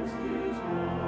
Christ is born.